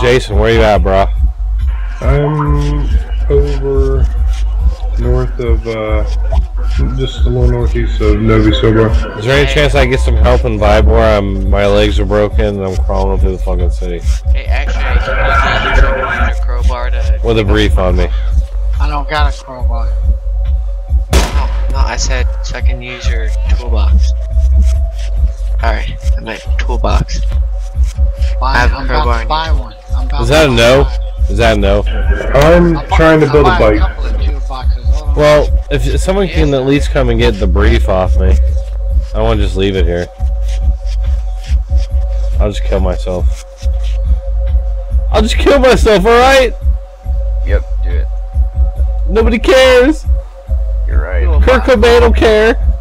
Jason, where you at, bro? I'm over north of, uh, just a little northeast of Novi Sobor. Is there any chance I get some help in Vybor? I'm my legs are broken and I'm crawling through the fucking city Hey, actually, I can you get your a crowbar to? with a brief on me. I don't got a crowbar. No, no, I said so I can use your toolbox. Alright, I meant toolbox. Buy, I have a I'm crowbar about buy one. I'm about Is that a no? Is that a no? I'm trying to build a bike. couple of toolboxes. Hold on. Well, if someone can at least come and get the brief off me, I want to just leave it here. I'll just kill myself. I'll just kill myself, alright? Yep, do it. Nobody cares! You're right. Kurt Cobain don't care!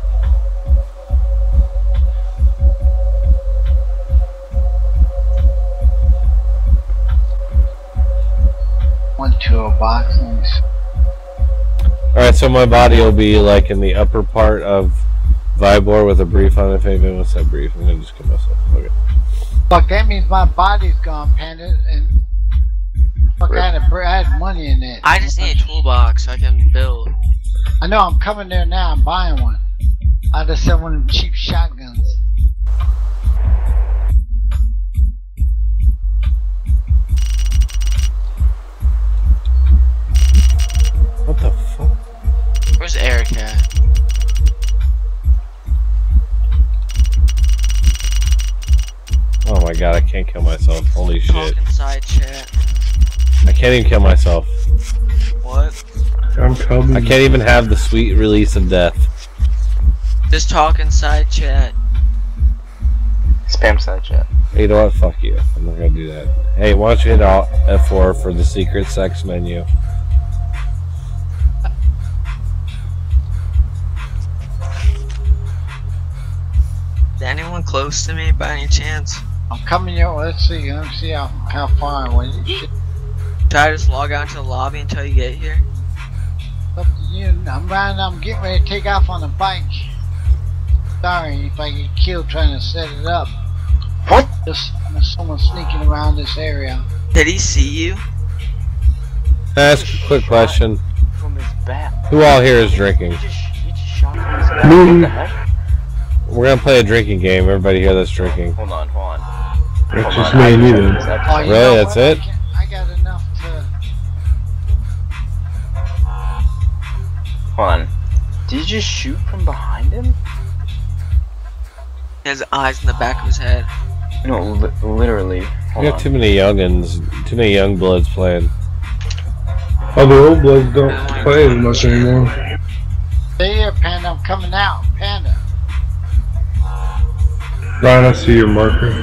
One toolbox. Let me see. Alright, so my body will be like in the upper part of Vybor with a brief on it. If anybody wants that brief, I'm gonna just kill myself. Okay. Fuck, that means my body's gone, Panda, and fuck, I had, a, br- I had money in it. I just need a toolbox so I can build. I know, I'm coming there now. I'm buying one. I just sell one of them cheap shotguns. What the fuck? Where's Eric at? Oh my god, I can't kill myself. Holy shit. Inside chat. I can't even kill myself. What? I'm coming. I can't even have the sweet release of death. Just talk inside chat. Spam side chat. Hey, you know what? Fuck you. I'm not gonna do that. Hey, why don't you hit Alt F4 for the secret sex menu? Is anyone close to me by any chance? I'm coming here. Let's see. Let me see how, how far away. Shit, Should I just log out to the lobby until you get here? up to you. I'm riding. I'm getting ready to take off on the bike. Sorry if I get killed trying to set it up. What? Just there's someone sneaking around this area. Did he see you? Ask a quick question? From his back. Who all here is drinking? He just, he just We're gonna play a drinking game. Everybody here that's drinking. Hold on, hold on. That's Hold just on, oh, me I- and you then. Oh, Really? know That's it? I, I got enough to. Hold on. Did you just shoot from behind him? His eyes in the back of his head. No, li- literally. We Hold have on. too many youngins, too many young bloods playing. Oh, the old bloods don't play as much anymore. Stay here, Panda. I'm coming out, Panda. Ryan, I see your marker.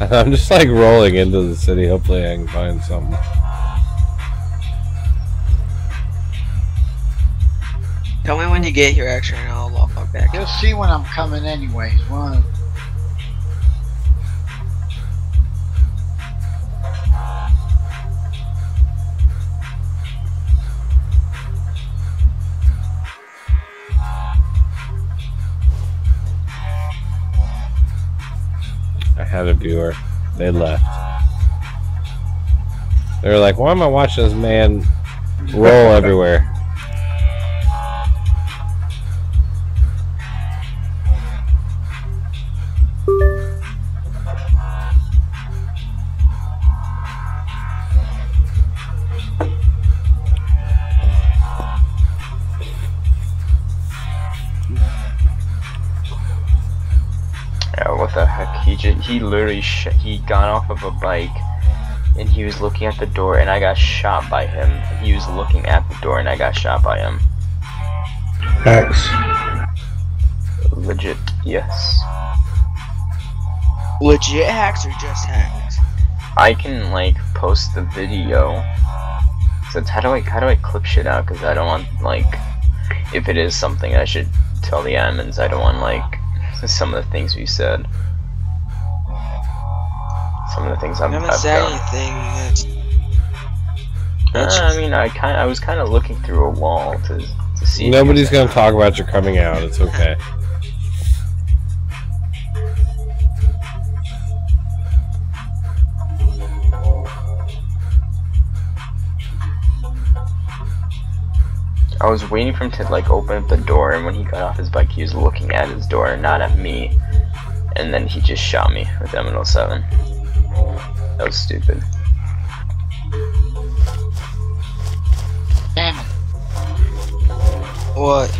I'm just like rolling into the city. Hopefully, I can find something. Tell me when you get here, actually, and I'll log log back. You'll see when I'm coming, anyways. One. I had a viewer. They left. They were like, "Why am I watching this man roll everywhere?" Just, he literally sh- he got off of a bike and he was looking at the door and I got shot by him. He was looking at the door and I got shot by him. Hacks. Legit, yes. Legit hacks or just hacks? I can like post the video. So how do I how do I clip shit out? Because I don't want like if it is something I should tell the admins. I don't want like some of the things we said some of the things I'm. I haven't said anything. Uh, I mean, I kind I was kind of looking through a wall to, to see. Nobody's gonna talk about your coming out. It's okay. I was waiting for him to like open up the door, and when he got off his bike, he was looking at his door, not at me. And then he just shot me with M7. That was stupid. Damn it. What?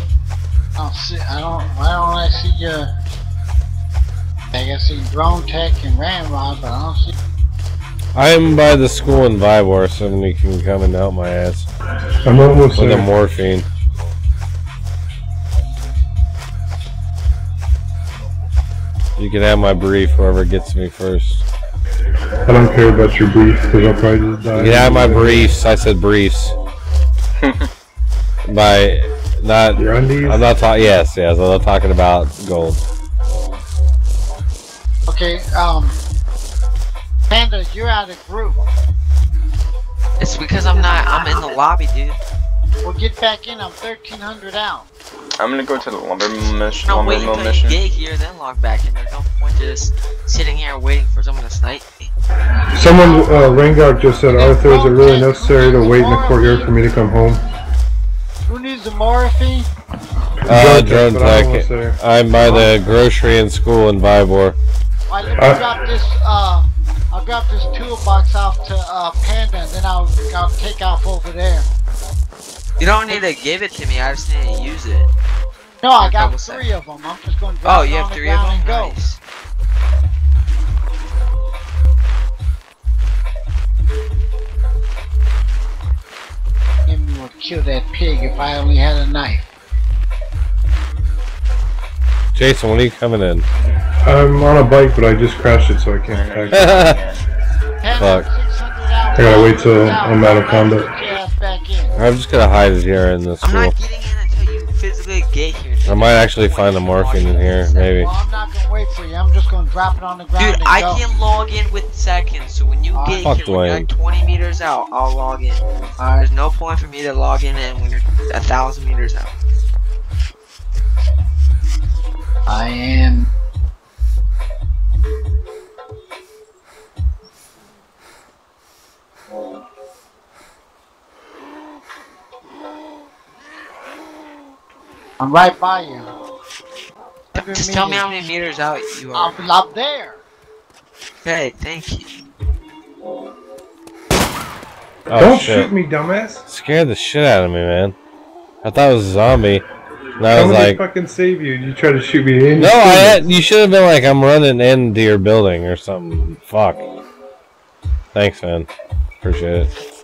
I don't see, I don't, why don't I see, uh, I guess see Dronetek and ramrod, but I don't see, I'm by the school in Vybor, so somebody can come and help my ass I'm almost with a morphine. You can have my brief, whoever gets me first. I don't care about your brief because I'll probably just die. You can have my briefs. I said briefs. by not. Your undies? I'm not talking. Yes, yes. I'm not talking about gold. okay, um, Panda, you're out of group. It's because I'm not. I'm in the lobby, dude. Well, get back in, I'm 1300 out. I'm gonna go to the lumber mission. No, lumber wait mill until you mission. get here, then log back in. There's no point to just sitting here waiting for someone to snipe me. Someone, uh, Rangard just said, Arthur, is it really necessary to wait in the courtyard for me to come home? Who needs the morphine? Uh, Dronetek, drone I'm tech. I'm by the grocery and school in Vybor. Alright, let me Uh, drop this, uh, I'll drop this toolbox off to, uh, Panda, and then I'll, I'll take off over there. You don't need to give it to me. I just need to use it. No, I Your got double three of them. I'm just gonna oh, drop Oh, you have three of ground them. and go. Nice. Him would kill that pig if I only had a knife. Jason, when are you coming in? I'm on a bike, but I just crashed it, so I can't I know. tag. Panda, Fuck. I gotta wait till I'm out of combat. In. I'm just gonna hide it here in the I'm school. not getting in until you physically get here. I might actually find the morphine in here, maybe. Well, I'm not gonna wait for you. I'm just gonna drop it on the ground Dude, and I go. can log in with seconds, so when you Ah, get here, when you're like 20 meters out, I'll log in. Alright. There's no point for me to log in and when you're a thousand meters out. I am. I'm right by you. 100 Just tell me how many meters out you are. I'm, I'm there. Okay, thank you. Oh Don't shit! shoot me, dumbass. Scared the shit out of me, man. I thought it was a zombie. And I was like, fucking save you? You try to shoot me in? no, I had, you should have been like, I'm running into your building or something. Fuck. Thanks, man. Appreciate it.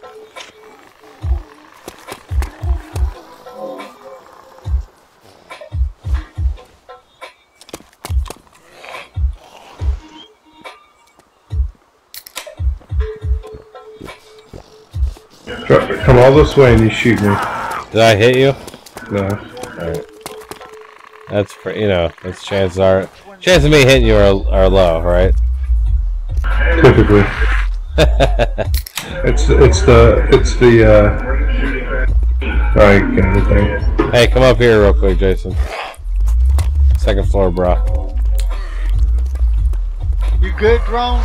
Try- Come all this way and you shoot me. Did I hit you? No. Alright. That's for you know. That's chances are. Chances of me hitting you are, are low, right? Typically. It's it's the it's the uh Alright, got it there. Hey, come up here real quick, Jason. Second floor, bro. You good, drone?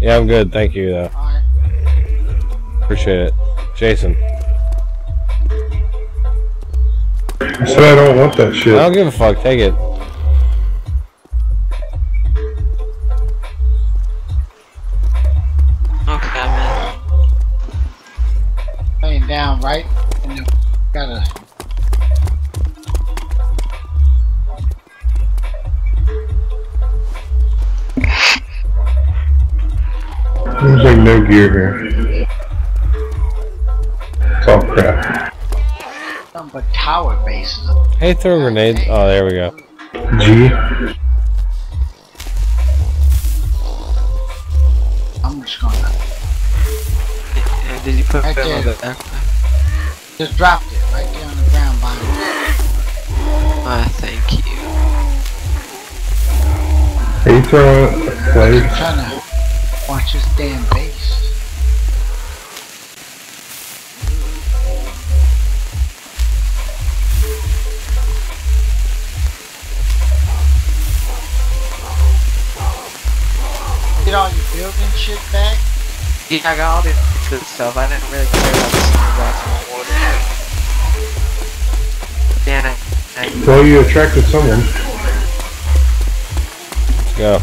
Yeah, I'm good. Thank you, though. Alright. Appreciate it. Jason, I said I don't want that shit. I don't give a fuck. Take it. Okay, man. Laying down, right? And then gotta. Seems like no gear here. Tower bases. Hey, throw a grenade. Oh, there we go. G. I'm just gonna. Yeah, Did you put Right it on there. the back? Just dropped it right there on the ground by me. Ah, thank you. Are you throwing a flag? I'm trying to watch this damn base. Get all your building shit back. Yeah, I got all this good stuff. I didn't really care about the cinder blocks and water. Dan, I, I, Well, you attracted someone. Let's go.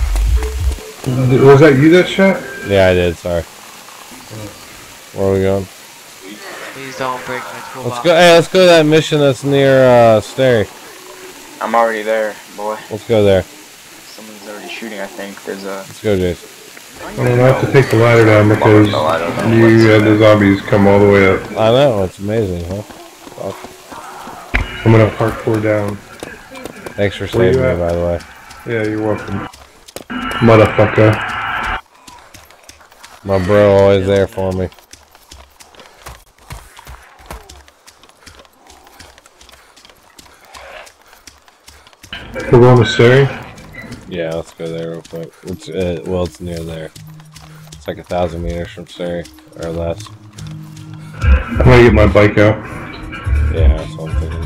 Was that you that shot? Yeah, I did. Sorry. Where are we going? please don't break my toolbox. Let's go. Hey, let's go to that mission that's near uh, Stary. I'm already there, boy. Let's go there. Someone's already shooting, I think. There's a. Let's go, Jason. I don't know, I have to take the ladder down because No, I don't know. you had the zombies come all the way up. I know. It's amazing, huh? I'm gonna parkour down. Thanks for Where saving me, at? by the way. Yeah, you're welcome. Motherfucker. My bro always there for me. We're going to Sari. Yeah, let's go there real quick. It's uh, well, it's near there. It's like a thousand meters from Sari or less. I'm gonna get my bike out. Yeah, that's what I'm thinking.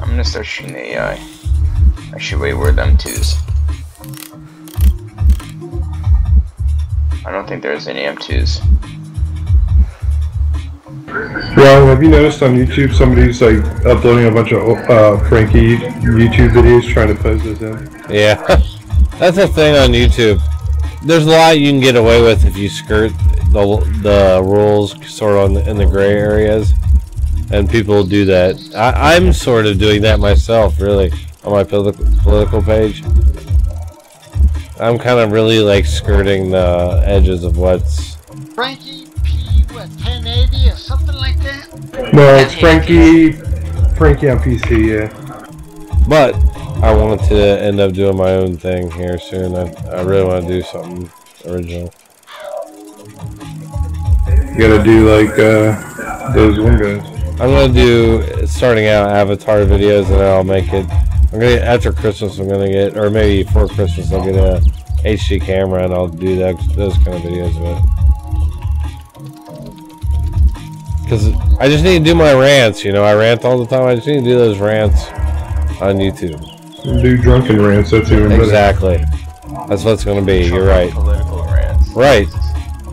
I'm gonna start shooting the AI. Actually, wait, where are them twos? I don't think there's any M2s. Well, have you noticed on YouTube somebody's like uploading a bunch of uh, Frankie YouTube videos trying to pose as him? Yeah, that's the thing on YouTube. There's a lot you can get away with if you skirt the the rules, sort of in the, in the gray areas, and people do that. I, I'm sort of doing that myself, really, on my political political page. I'm kind of really like skirting the edges of what's. Frankie P, what, 1080 or something like that? No, it's Frankie. Frankie on PC. Yeah. But I want to end up doing my own thing here soon. I, I really want to do something original. You gotta do like uh, those one guys. I'm gonna do starting out avatar videos, and I'll make it. I'm gonna after Christmas. I'm gonna get, or maybe before Christmas, I'll get a HD camera, and I'll do that those kind of videos with. Because I just need to do my rants. You know, I rant all the time. I just need to do those rants on YouTube. Do drunken rants. That's even better. Exactly. That's what it's gonna be. You're right. Political rants. Right.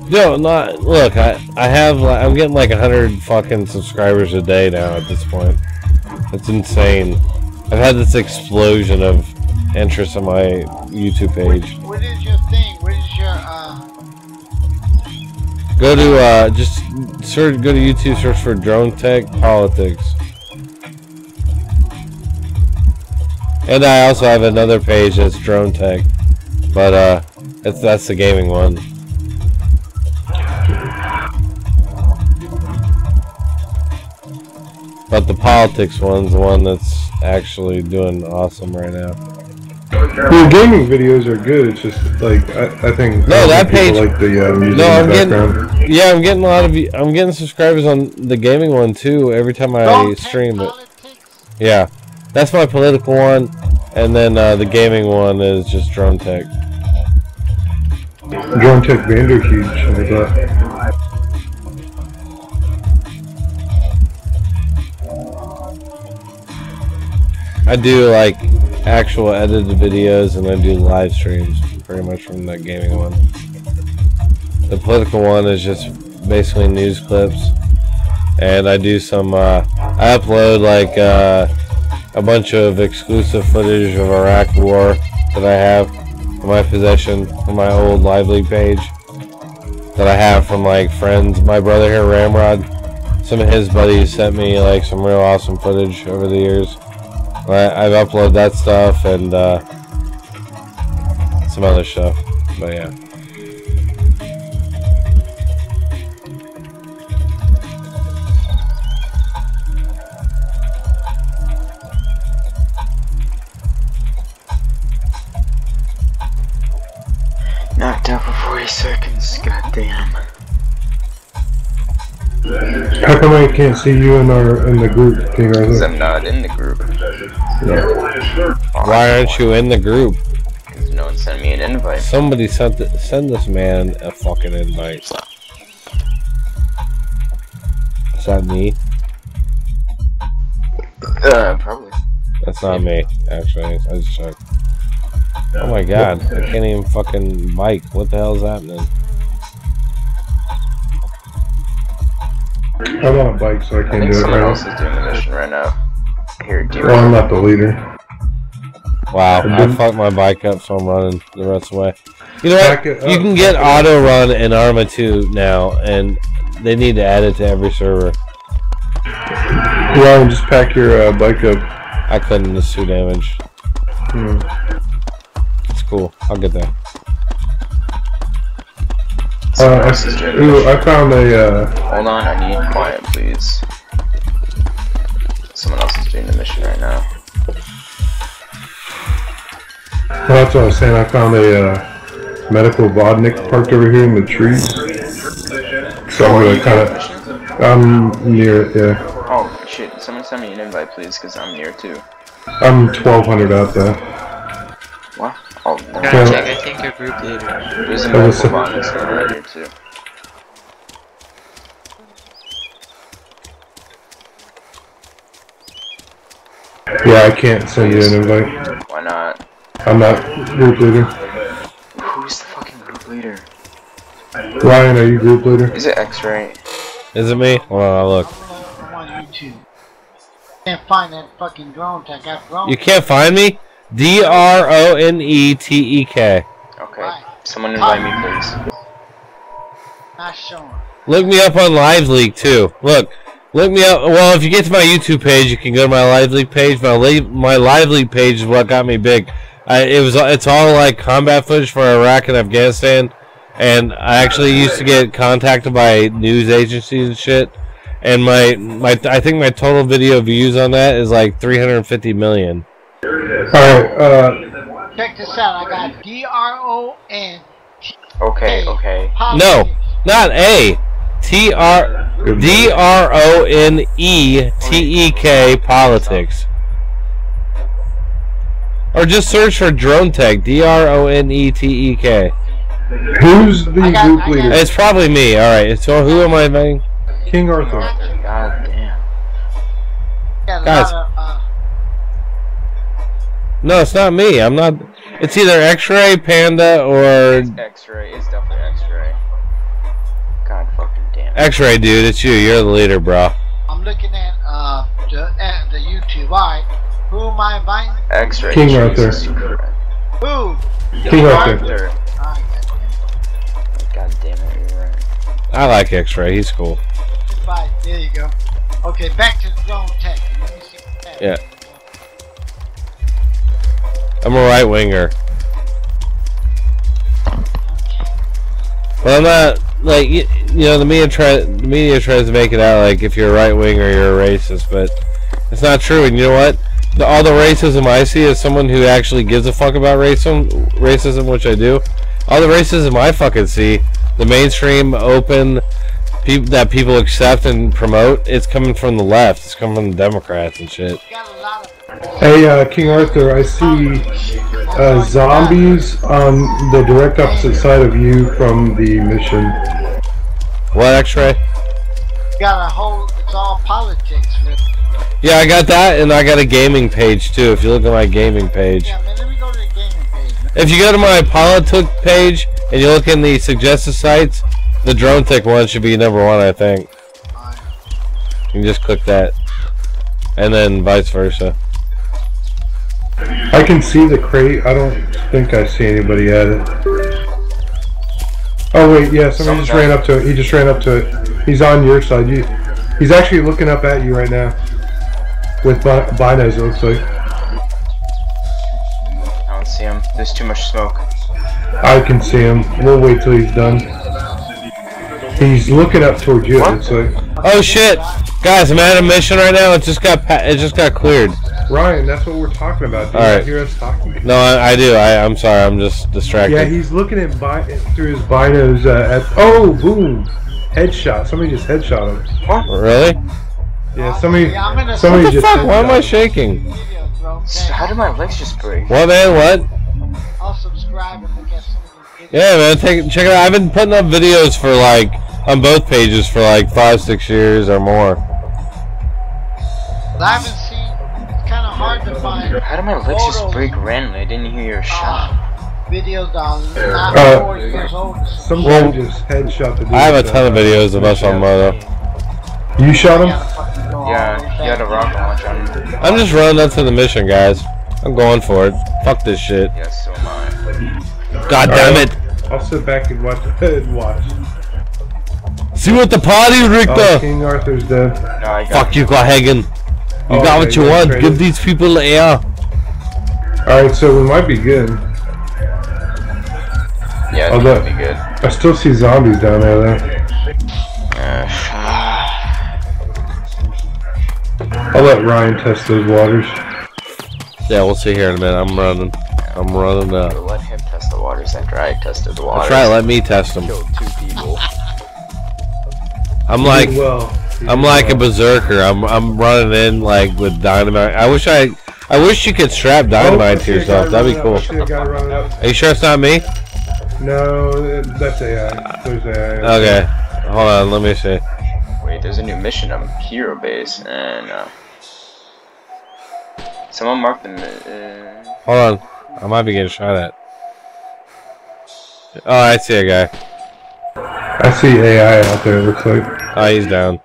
No, not look. I I have like, I'm getting like a hundred fucking subscribers a day now at this point. It's insane. I've had this explosion of interest on my YouTube page. what, What is your thing? What is your, uh, Go to uh just search. Go to YouTube. Search for Dronetek politics. And I also have another page that's Dronetek, but uh, it's that's the gaming one. But the politics one's the one that's actually doing awesome right now. Your gaming videos are good. It's just like I, I think No, I that page. Like the uh, music no, I'm the getting- background. Yeah, I'm getting a lot of I'm getting subscribers on the gaming one too. Every time I Dronetek stream it. Politics? Yeah, that's my political one, and then uh, the gaming one is just Dronetek. Drone Tech Vanderhuge. I thought. I do like actual edited videos, and I do live streams pretty much from the gaming one. The political one is just basically news clips, and I do some. Uh, I upload like uh, a bunch of exclusive footage of Iraq War that I have in my possession from my old Live Leak page that I have from like friends. My brother here, Ramrod, some of his buddies sent me like some real awesome footage over the years. I, I've uploaded that stuff and uh, some other stuff, but yeah. Knocked out for 40 seconds. Goddamn. How come I can't see you in our in the group, King Because I'm not in the group. Why aren't you in the group? Because no one sent me an invite. Somebody sent th- send this man a fucking invite. Is that me? Uh, probably. That's not me, actually. I just checked. Oh my god, I can't even fucking bike. What the hell is happening? I'm on a bike, so I I can't think do it someone right else now. is doing the mission right now. Here, do you Well, I'm not the leader. Wow, And I fucked my bike up, so I'm running the rest of the way. You know what? Back it You can get auto run in Arma 2 now, and they need to add it to every server. Ryan, just pack your uh, bike up. I couldn't, it's too damage. Hmm. It's cool. I'll get that. Someone Uh, I, ooh. I found a. Uh, Hold on, I need quiet, please. Someone else is doing the mission right now. well, that's what I was saying. I found a uh, medical vodnik parked over here in the trees. So I'm gonna kind of. I'm near it. Yeah, Oh shit! Someone send me an invite, please, because I'm near too. I'm 1200 out there. What? Oh, no. Gotta I think your group leader. there's a That was medical some- bond server right here too. Yeah, I can't send you an invite. Why not? I'm not group leader. Who's the fucking group leader? Ryan, are you group leader? Is it X-Ray? Is it me? Hold on, I'll look. I'm on YouTube. Can't find that fucking Dronetek. I got drone. You can't find me? D R O N E T E K. Okay. Right. Someone invite me, please. Not showing. Look me up on Live Leak too. Look, look me up. Well, if you get to my YouTube page, you can go to my Live Leak page. My li- my Live Leak page is what got me big. I, it was it's all like combat footage for Iraq and Afghanistan, and I actually used to get contacted by news agencies and shit. And my my I think my total video views on that is like 350 million. Alright, uh, Check this out. I got D R O N. Okay, okay. No, not A. T R D R O N E T E K politics. Or just search for Dronetek. D R O N E T E K. who's the got- group leader? It's probably me. All right. So who am I inviting? King Arthur. God damn. Guys. of, uh, No, it's not me. I'm not. It's either X-Ray, Panda, or It's X-Ray. It's definitely X-Ray. God. X-Ray, dude. It's you. You're the leader, bro. I'm looking at uh the, at the YouTube. Alright. Who am I inviting? X-Ray. King Jesus Arthur. Who? King Arthur. Arthur. God damn it, you're right. I like X-Ray. He's cool. invite. There you go. Okay, back to the drone tech. Let me see what that Yeah. I'm a right winger. Well, I'm not like you, you know the media try the media tries to make it out like if you're a right wing or you're a racist, but it's not true. And you know what? The, all the racism I see is someone who actually gives a fuck about racism, racism, which I do. All the racism I fucking see, the mainstream, open, people that people accept and promote, it's coming from the left. It's coming from the Democrats and shit. Hey, uh, King Arthur, I see uh, zombies on the direct opposite side of you from the mission. What X-ray? got a whole it's all politics with Yeah, I got that, and I got a gaming page too. If you look at my gaming page, yeah man let me go to the gaming page man. if you go to my politic page and you look in the suggested sites, the Dronetek one should be number one, I think. Alright. You can just click that, and then vice versa. I can see the crate. I don't think I see anybody at it. Oh wait, yeah, somebody just ran up to it. He just ran up to it. He's on your side. You, he's actually looking up at you right now. With bi- binos, it looks like. I don't see him. There's too much smoke. I can see him. We'll wait till he's done. He's looking up towards you. It looks like. Oh shit, guys! I'm at a mission right now. It just got pa- it just got cleared. Ryan, that's what we're talking about. Do you All right. hear us talking? No, I, I do. I, I'm sorry. I'm just distracted. Yeah, he's looking at bi- through his binos uh, at. Oh, boom! Headshot. Somebody just headshot him. really? Yeah, somebody. Yeah, I'm in Somebody What the just. fuck? Why am I shaking? video drone So tech. how did my legs just break? What man? What? I'll subscribe and look at some of the videos. Yeah, man, take check it out. I've been putting up videos for like on both pages for like five, six years or more. But I haven't seen it's kinda hard to find How did my legs just break randomly? I didn't hear your shot. uh, videos on not Uh, four years old. Some guy just headshot the dude. I have a ton of videos of us on moto. You shot him? Yeah, he had a rocket launcher on him. I'm just running up to the mission, guys. I'm going for it. Fuck this shit. Yes, so am I. God damn it. I'll sit back and watch. and watch. See what the party, Oh, Richter. King Arthur's dead. No, I got Fuck you, Hagen. You Oh, got okay, what you you want. traded. Give these people air. Alright, so we might be good. Yeah, I I'll think bet. that'd be good. I still see zombies down there though. Uh, I'll let Ryan test those waters. Yeah, we'll see here in a minute. I'm running. I'm running up. let him test the waters after I tested the waters. That's right. Let me test them. Killed two people. I'm like, well. I'm did like a berserker. I'm, I'm running in like with dynamite. I wish I, I wish you could strap Oh, dynamite to yourself. That'd be cool. up. I see a guy running up. Are you sure it's not me? No, that's AI. There's AI. Okay. Hold on. Let me see. Wait, there's a new mission on Hero Base, and uh, someone marked the. Uh, Hold on. I might be getting shot at. Oh, I see a guy. I see AI out there. It looks like. Oh, he's down.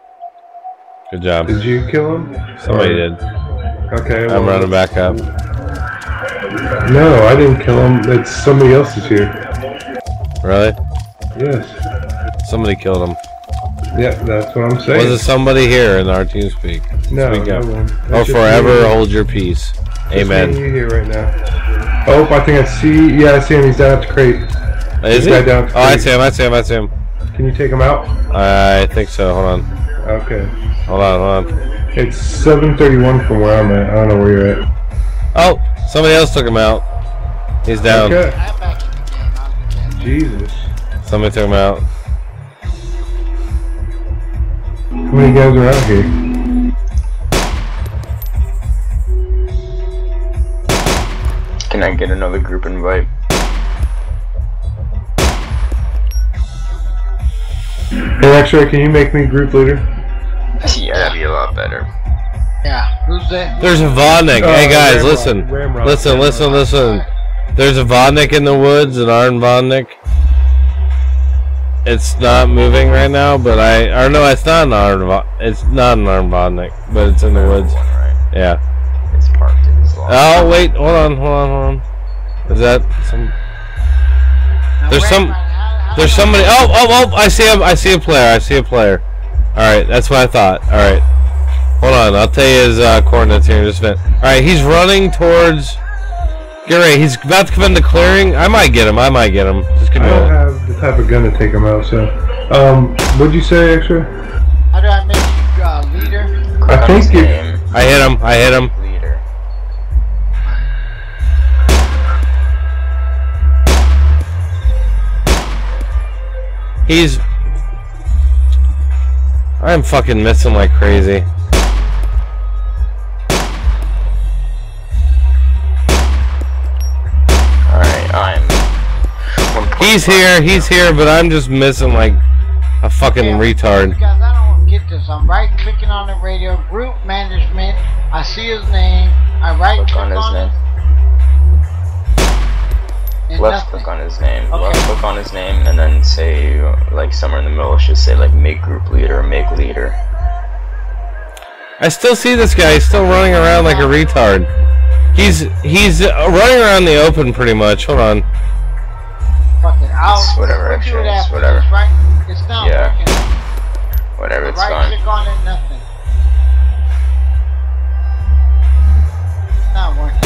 Good job. Did you kill him? Somebody Or- did. Okay. I'm running back up. No, I didn't kill him. It's somebody else is here. Really? Yes. Somebody killed him. Yeah, that's what I'm saying. Was it somebody here in our team speak? no, Speak no one. Oh, forever hold your peace. Amen. you here right now. Oh, I think I see. Yeah, I see him. He's down at the crate. Is he? guy down Oh, I see him. I see him. I see him. Can you take him out? I think so. Hold on. Okay. Hold on. Hold on. It's 7:31 from where I'm at. I don't know where you're at. Oh, somebody else took him out. He's down. Okay. I'm back in the game. I'll get that. Jesus. Somebody took him out. How many guys are out here? can I get another group invite? Hey, X-Ray, can you make me group leader? yeah, that'd be a lot better. Yeah, who's that? There's a Vodnik. Uh, hey guys, Ramrod, listen. Ramrod, Listen, listen, listen. There's a Vodnik in the woods, an Arn Vodnik. It's not moving right now, but I or no, it's not an Arn. Vo- It's not an Arn Vodnik, but it's in the woods. Yeah. It's parked in his lot. Oh wait, hold on, hold on, hold on. Is that some? There's some- man, how- how- There's somebody. Oh, oh, oh! I see him. I see a player. I see a player. All right, that's what I thought. All right, hold on. I'll tell you his uh, coordinates here in just a minute. All right, he's running towards. Get ready. He's about to come into clearing. I might get him. I might get him. Just give I don't a. have the type of gun to take him out, so. Um, what'd you say, X-Ray? How do I make you uh, leader? I think you- I hit him. I hit him. He's. I'm fucking missing like crazy. Alright, I'm. He's here. He's here, but I'm just missing like a fucking Yeah, retard. Because I don't get this. I'm right clicking on the radio, group management. I see his name. I right Click click on his on name. It. and Left nothing. click on his name. Okay. Left click on his name, and then say like somewhere in the middle. it Should say like make group leader make leader. I still see this guy. He's still running around like a retard. He's he's uh, running around the open pretty much. Hold on. Fuck it. I'll It's whatever, we'll do actually, it it's whatever. this, right? It's not Yeah. working. Whatever, it's right fine. click on it, nothing. Not working.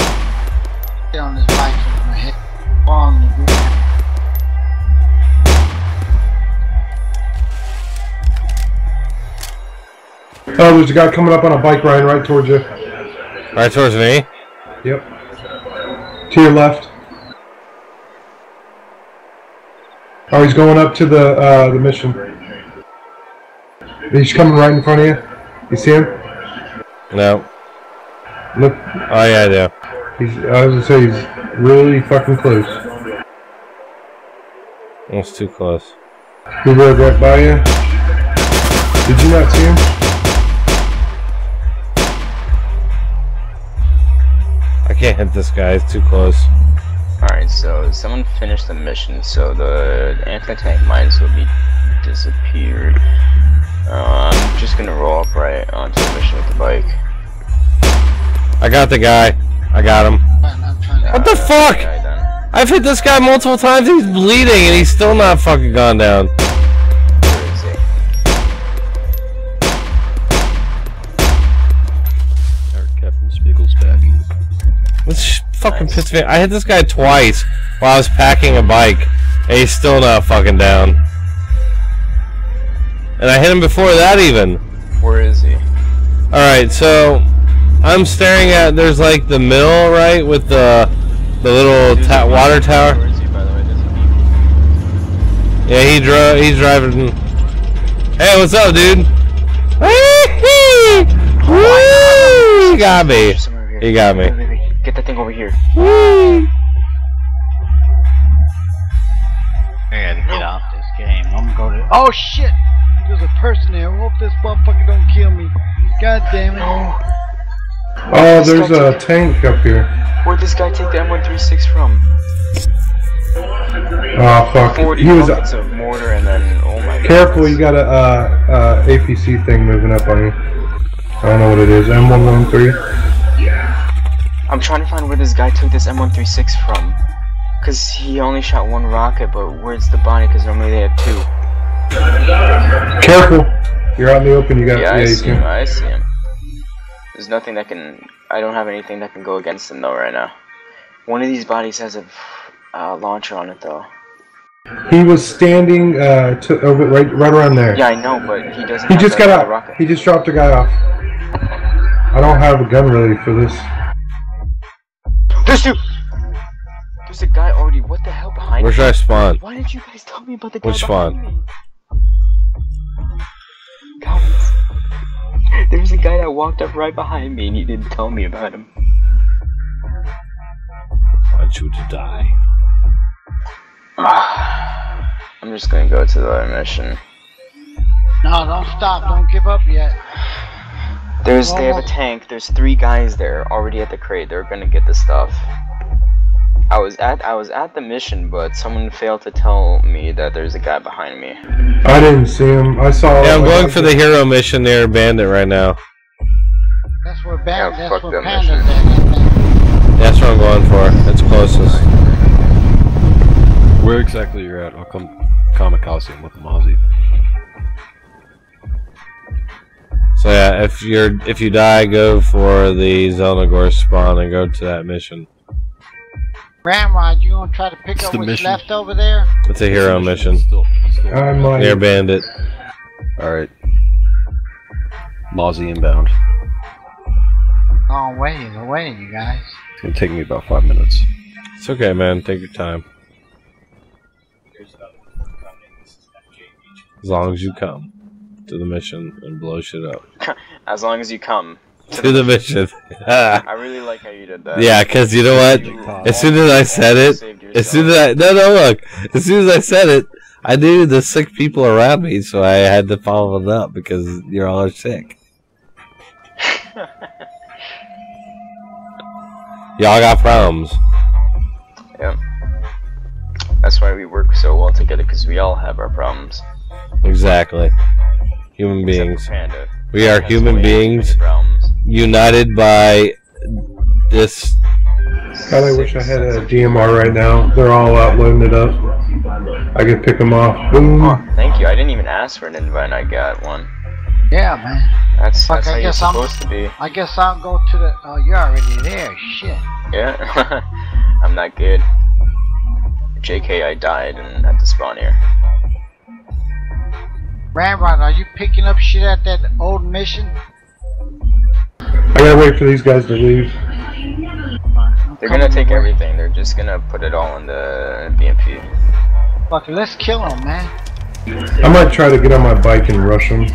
Get on this bike with my head on the group. Oh, there's a guy coming up on a bike ride right towards you. Right towards me. Yep. To your left. Oh, he's going up to the uh, the mission. He's coming right in front of you. You see him? No. Look, Oh yeah, I do. he's. I was gonna say he's really fucking close. Almost too close. He rode right by you. Did you not see him? I can't hit this guy. It's too close. Alright, so someone finished the mission, so the anti-tank mines will be disappeared. Uh, I'm just gonna roll up right onto the mission with the bike. I got the guy. I got him. I'm I'm trying to. What the fuck? Okay, then. I've hit this guy multiple times. He's bleeding and he's still not fucking gone down. Where is Captain Spiegel's back. This sh- fucking pissed me. I hit this guy twice while I was packing a bike, and he's still not fucking down. And I hit him before that even. Where is he? All right, so I'm staring at. There's like the mill, right, with the the little ta- water tower. Where is he, by the way? Doesn't he? Yeah, he drove. He's driving. Hey, what's up, dude? Woo! Oh, he got me. There's someone over here. He got me. Get that thing over here. Woo! I gotta get off this game. I'm gonna go to. Oh shit! There's a person there. I hope this motherfucker don't kill me. God damn it. Oh, there's a tank up here. Where'd this guy take the M136 from? Oh fuck. 40 He was buckets of mortar and then, oh my god. careful. You got a uh, uh, APC thing moving up on you. I don't know what it is. M113. Yeah. I'm trying to find where this guy took this M136 from. Cause he only shot one rocket, but where's the body? Cause normally they have two. Careful. You're out in the open. You got Yeah, I see him. I see him. There's nothing that can. I don't have anything that can go against him though right now. One of these bodies has a uh, launcher on it though. He was standing uh, to, over, right right around there. Yeah, I know, but he doesn't. He just got uh, out. Rocket. He just dropped a guy off. I don't have a gun ready for this. There's two. There's a guy already. What the hell behind Where me? should I spawn? Why didn't you guys tell me about the guy Which behind spawn? me? Guys, there was a guy that walked up right behind me and he didn't tell me about him. I want you to die. I'm just gonna go to the other mission. No, don't stop. Don't give up yet. There's they have a tank. There's three guys there already at the crate. They're gonna get the stuff. I was at I was at the mission, but someone failed to tell me that there's a guy behind me. I didn't see him. I saw. Yeah, I'm going for the hero mission near Bandit right now. That's where Band. Yeah, that's fuck where that Panda's mission. at. That's what I'm going for. It's closest. Where exactly you're at? I'll come kamikaze him with the Mozzie. So yeah, if you're if you die, go for the Zelnagor spawn and go to that mission. Ramrod, you gonna try to pick It's up the what's mission. left over there? It's a hero mission Still, still. I might. near Bandit. Alright. Mozzie inbound. Long ways away, you guys. It's gonna take me about five minutes. It's okay, man. Take your time. As long as you come to the mission and blow shit up. As long as you come. To the mission. I really like how you did that. yeah, because you know what? As soon as I said it, as soon as I no no look, as soon as I said it, I knew the sick people around me, so I had to follow it up because you're all are sick. Y'all got problems. Yep. That's why we work so well together because we all have our problems. Exactly. Human Except beings. We are That's human the way he beings Problems. United by this. God, I wish I had a DMR right now. They're all out loading it up. I could pick them off. Boom. Oh, thank you. I didn't even ask for an invite. and I got one. Yeah, man. That's, Fuck, that's I how you're guess I'm- supposed to be. I guess I'll go to the. Oh, you're already there. Shit. Yeah. I'm not good. JK, I died and had to spawn here. Ramrod, are you picking up shit at that old mission? I gotta wait for these guys to leave. They're gonna take everything. They're just gonna put it all in the BMP. Fuck let's kill him, man. I might try to get on my bike and rush them.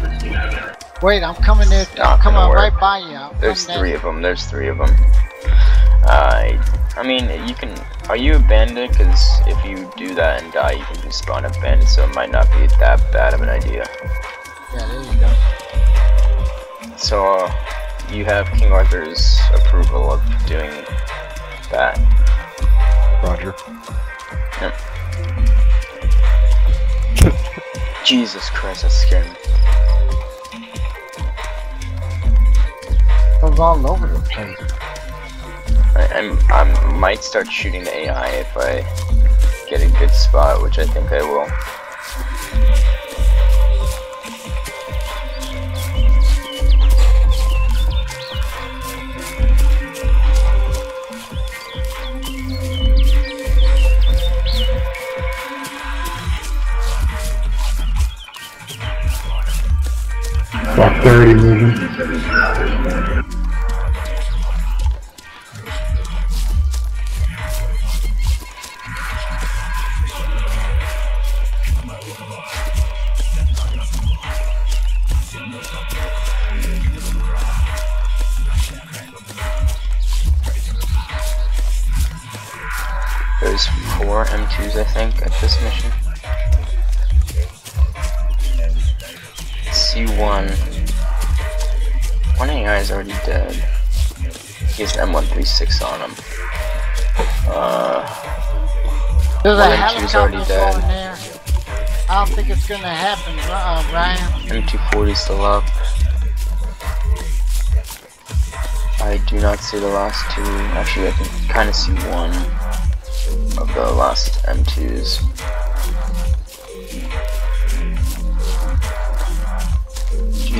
Wait, I'm coming there. I'm Not coming right by you. I'm There's coming three of them. There's three of them. Uh, I mean, you can. Are you a bandit? Because if you do that and die, you can just spawn a bandit. So it might not be that bad of an idea. Yeah, there you go. So uh, you have King Arthur's approval of doing that. Roger. Yep. Jesus Christ, that scared me. Comes all over the place. I, I'm, I might start shooting the AI if I get a good spot, which I think I will. About 30 moving. There's four M2s, I think, at this mission. C1. One AI is already dead. He has an M136 on him. Uh, There's One a already dead. there. I don't think it's gonna happen, uh, Ryan. M240 still up. I do not see the last two. Actually, I can kind of see one of the last M2s.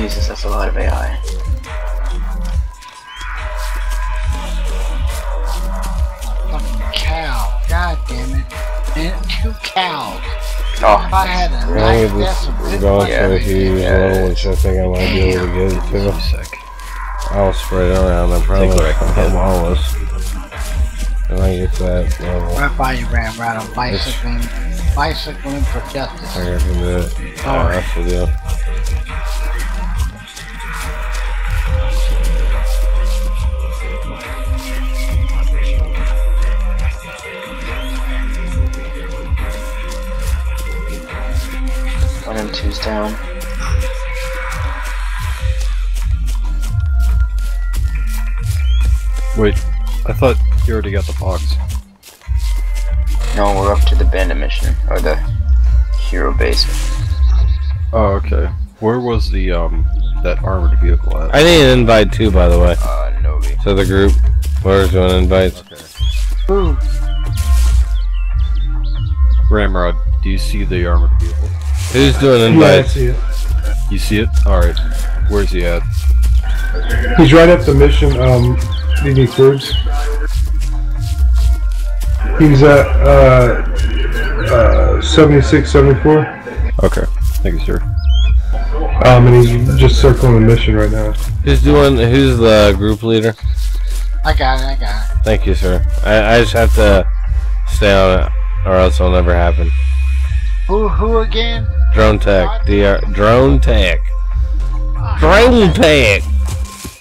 Jesus, that's a lot of AI. Fucking cow. God damn it. And two cows. Oh, If I had a I knife, think that's a we're good going. Yeah. for a huge Yeah. level, which I think I might be able to get it Give me a sec. I'll spread it around. I probably Take what I can have get. all of us. When I get to that level, Right by you, Ram, right on bicycling. Bicycling for I justice. think I can do it. Alright, that's the deal. One M2's down. Wait, I thought you already got the box. No, we're up to the bandit mission, or the hero base. Oh, okay. Where was the um that armored vehicle at? I need an invite too, by the way, Uh, Novi. to the group. Where's doing invite? Okay. Ooh, Ramrod, do you see the armored vehicle? Who's doing Yeah, I see it. You see it? Alright. Where's he at? He's right at the mission, um, do you need foods? He's at, uh, uh, 76, 74. Okay. Thank you, sir. Um, and he's just circling the mission right now. Who's doing? Who's the group leader? I got it, I got it. Thank you, sir. I, I just have to stay on it, or else it'll never happen. Who, who again? Dronetek, DR, uh, Dronetek, Drone ah. Tech.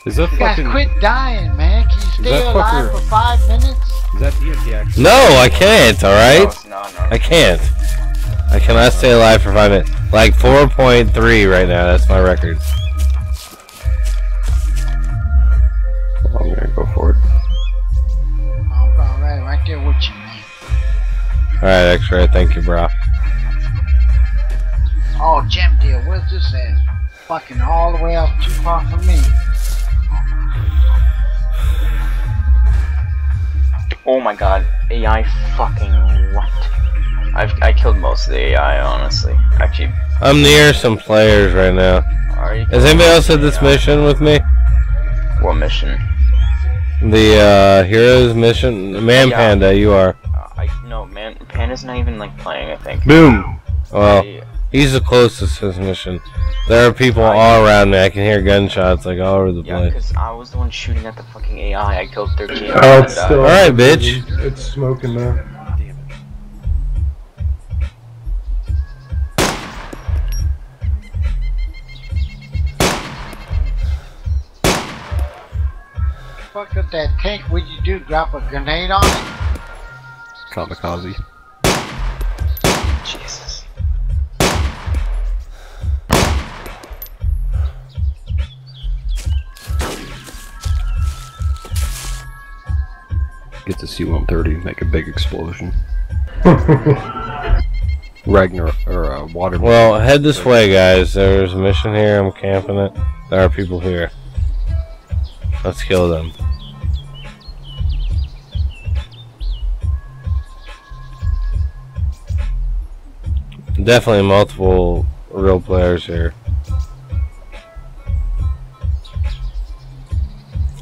Is that You guys fucking quit dying, man. Can you stay alive fucker- for five minutes? is that DMT action? No, I can't. All right. No, right, it's not, no. I can't. I cannot stay alive for five minutes. Like 4.3 right now. That's my record. I'm gonna go for it. Oh, alright, right there with you, man. All right, X-ray. Thank you, bro. Oh, gem deal, where's this at? Fucking all the way up too far from me. Oh my god, AI fucking what? I've I killed most of the AI, honestly. Actually, I'm near some players right now. are you? Has anybody else had this mission with me? What mission? The uh, heroes mission. Man Yeah. Panda, you are. Uh, I no man. Panda's not even like playing. I think. Boom! Well, I- he's the closest to this mission. There are people all around me. I can hear gunshots like all over the yeah, place. because I was the one shooting at the fucking AI. I killed 13. Oh, and it's died. still. Alright, bitch. It's smoking now. Fuck up that tank, what'd you do? Drop a grenade on it? Kamikaze. Get the C-130, make a big explosion. Ragnar, or uh, water. Well, head this way, guys. There's a mission here. I'm camping it. There are people here. Let's kill them. Definitely multiple real players here.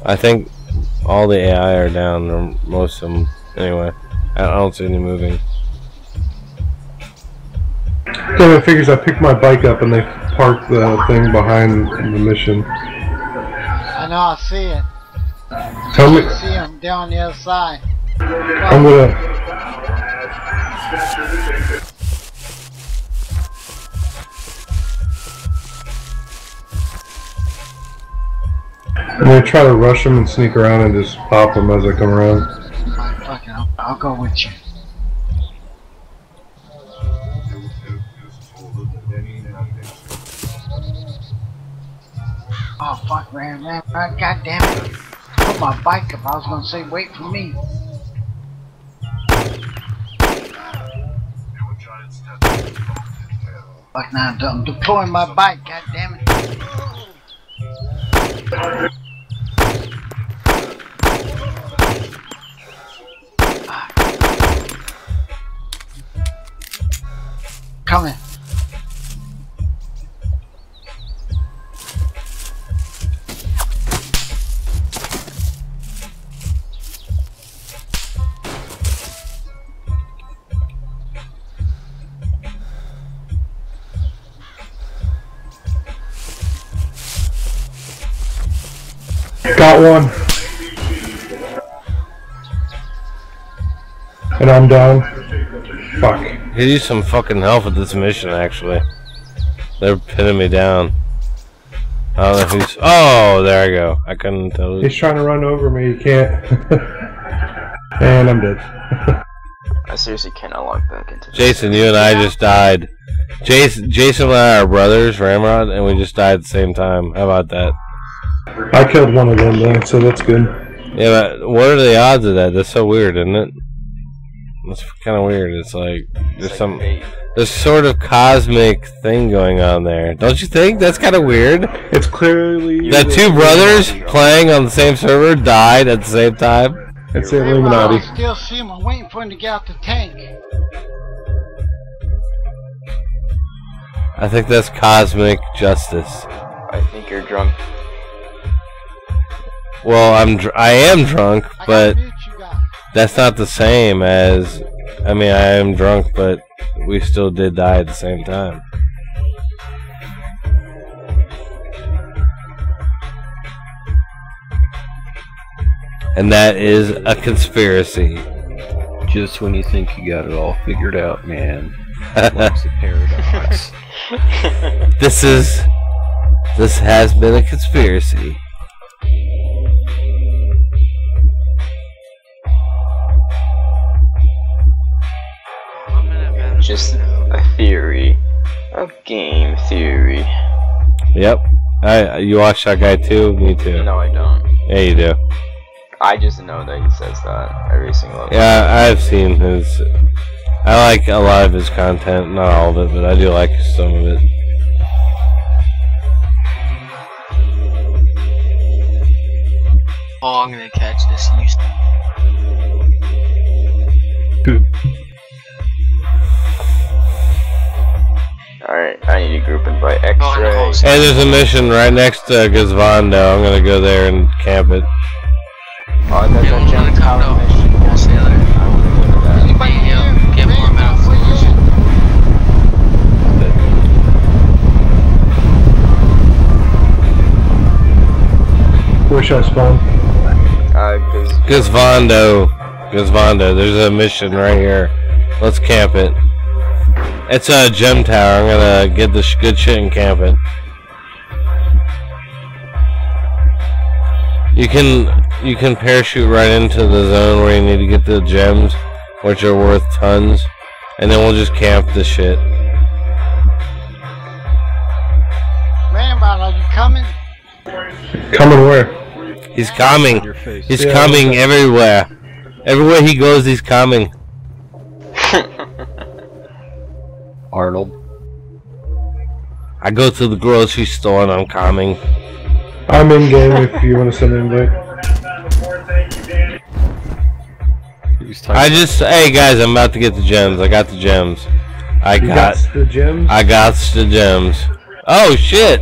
I think all the AI are down, or most of them. Anyway, I don't see any moving. So it figures I picked my bike up and they parked the thing behind the mission. I know, I see it. Tell me, I see him down the other side. I'm gonna. I'm gonna try to rush them and sneak around and just pop them as I come around. Alright, fuck it, I'll, I'll go with you. Oh fuck, ran, ran, ran, god damn it. Put my bike up, I was gonna say wait for me. Fuck now, I'm deploying my bike, god damn it. Coming. Got one. And I'm down. Fuck. Could use some fucking help with this mission, actually. They're pinning me down. I don't know who's. Oh, there I go. I couldn't tell. He's trying to run over me, he can't. and I'm dead. I seriously cannot log back into. Jason, you and I just died. Jason, Jason and I are brothers, Ramrod, and we just died at the same time. How about that? I killed one of them though, so that's good. Yeah, but what are the odds of that? That's so weird, isn't it? That's kind of weird. It's like there's It's some like, there's sort of cosmic thing going on there. Don't you think? That's kind of weird. It's clearly That two brothers playing on the same server died at the same time. it's the Hey, Illuminati. I still see him, I'm waiting for him to get out the tank. I think that's cosmic justice. I think you're drunk. Well, I'm dr- I am drunk, I but that's not the same as. I mean, I am drunk, but we still did die at the same time. And that is a conspiracy. Just when you think you got it all figured out, man. Life's a paradox. this is. This has been a conspiracy. Just a theory. A game theory. Yep. I you watch that guy too? Me too. No, I don't. Yeah, you do. I just know that he says that every single Yeah, I've seen his. I like a lot of his content, not all of it, but I do like some of it. Oh, I'm gonna catch this. You Alright, I need a group invite Oh, X-ray. hold And there's a mission right next to Gazvando. I'm gonna go there and camp it. Oh, there's a we're gem gonna tower mission. I wanna go to that. Anybody Hey, yo, here? get Man, more metal where you forge. at? Where should I spawn? Uh, cause Gazvando. Gazvando. There's a mission right here. Let's camp it. It's a gem tower. I'm gonna get this good shit and camp it. You can you can parachute right into the zone where you need to get the gems, which are worth tons, and then we'll just camp the shit. Ramrod, are you coming? Coming where? He's coming. He's Yeah, coming everywhere. Everywhere he goes, he's coming. Arnold. I go to the grocery store and I'm coming. I'm in game if you want to send an invite. I just, hey guys, I'm about to get the gems. I got the gems. I got, got the gems. I got the gems. Oh shit!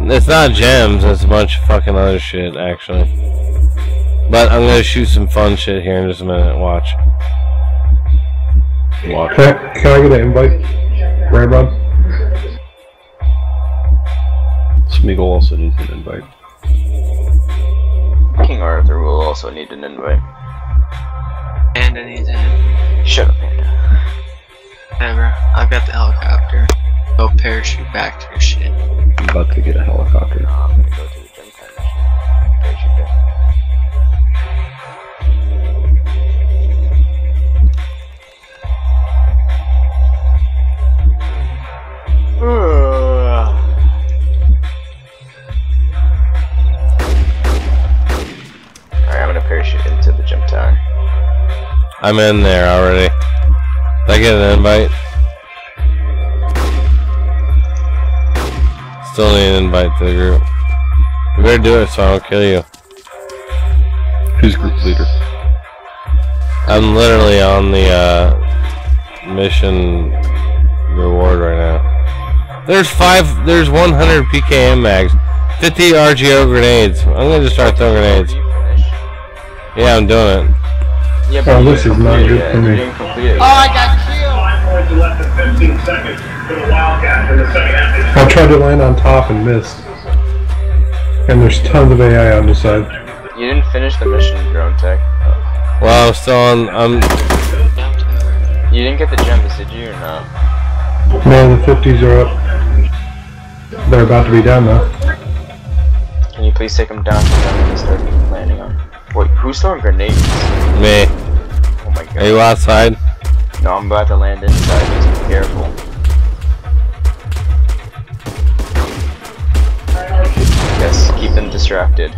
It's not gems. It's a bunch of fucking other shit, actually. But I'm gonna shoot some fun shit here in just a minute. Watch. Watch. Can I, can I get an invite? Right, Bob? Smeagol also needs an invite. King Arthur will also need an invite. And I need to. Shut up, Panda. Whatever. I've got the helicopter. Go parachute back to your shit. I'm about to get a helicopter. I'm in there already. Did I get an invite? Still need an invite to the group. You better do it so I don't kill you. Who's group leader? I'm literally on the uh, mission reward right now. There's five. There's 100 PKM mags, 50 RGO grenades. I'm gonna just start throwing grenades. Yeah, I'm doing it. Yeah, Oh, this is not good for me. You didn't complete it Oh. I got killed! Five points in less than 15 seconds for the Wildcats in the second half. I tried to land on top and missed. And there's tons of AI on the side. You didn't finish the mission, Dronetek. Well, I'm still on. I'm. You didn't get the gems, did you, or not? No, the 50s are up. They're about to be down though. Can you please take them down so I'm gonna start landing on? Wait, who's throwing grenades? Me. Oh my god. Are you outside? No, I'm about to land inside, just be careful. Yes, keep them distracted.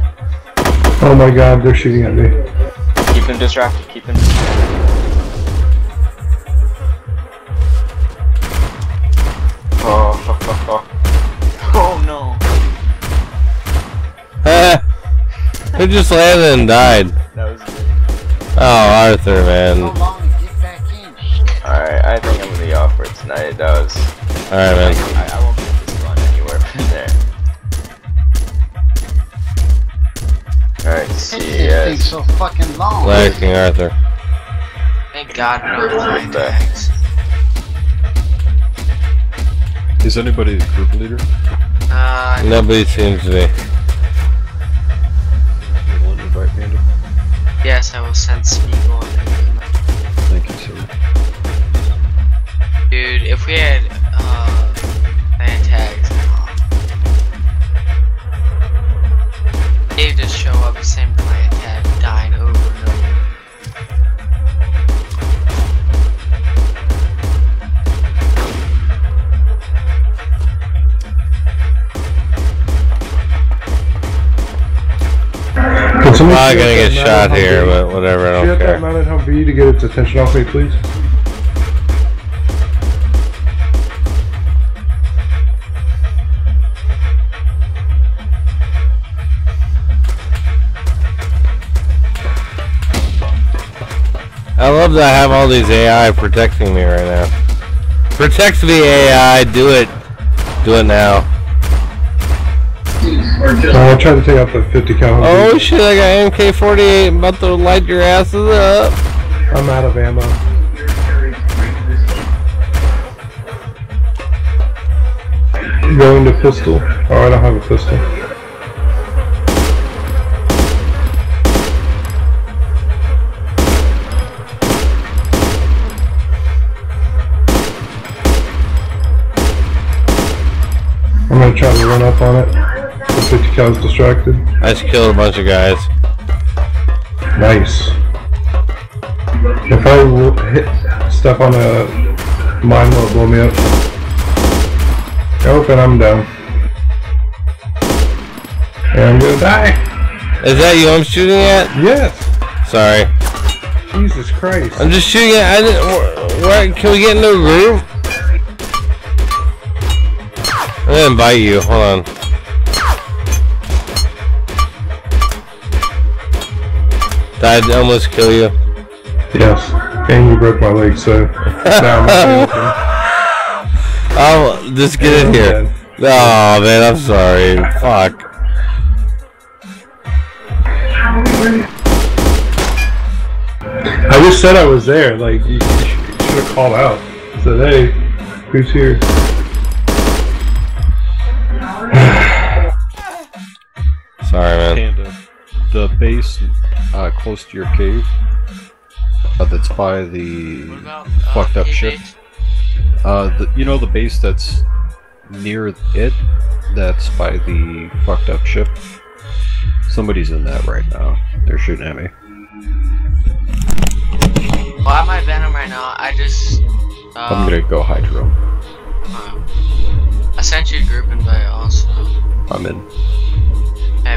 Oh my god, they're shooting at me. Keep them distracted, keep them distracted. Oh, oh, oh, Who just landed and died? That was good. Oh, Arthur, man. long to get back in. Shit. Alright, I think I'm gonna be off for tonight. That was. Alright, man. I, I won't be able to run anywhere from there. Alright, see This you guys. so fucking long. Larry King Arthur. Thank God we don't have flying Back. tags. Is anybody the group leader? Uh, Nobody seems to be. Yes, I will send Smeagol Thank you, sir. Dude, if we had somebody Probably shoot gonna get shot here, but whatever, I don't that care. Humvee to get its attention off me, please. I love that I have all these AI protecting me right now. Protect me, AI. Do it. Do it now. Uh, I tried to take out the 50 cal Oh shit! I got MK48. I'm about to light your asses up. I'm out of ammo. Going to pistol. Oh, I don't have a pistol. I'm gonna try to run up on it. 50 cal's distracted. I just killed a bunch of guys. Nice. If I hit step on a mine, will blow me up? Oh, and I'm down. And I'm gonna die. Is that you I'm shooting at? Yes. Sorry. Jesus Christ. I'm just shooting at. I didn't. wh- Where, can we get in the group? I'm gonna invite you. Hold on. Did I almost kill you? Yes. And you broke my leg, so now I'm okay. Oh, just get in here. Oh man, I'm sorry. Fuck. I just said I was there. Like you, you should have called out. Said, "Hey, who's here?" Sorry, man. Panda, uh, the base uh, close to your cave uh, that's by the about fucked uh, up ship. Uh, the, you know the base that's near it, that's by the fucked up ship. Somebody's in that right now. They're shooting at me. Well, I'm at Venom right now. I just. Uh, I'm gonna go hydro. uh, I sent you a group invite also. I'm in.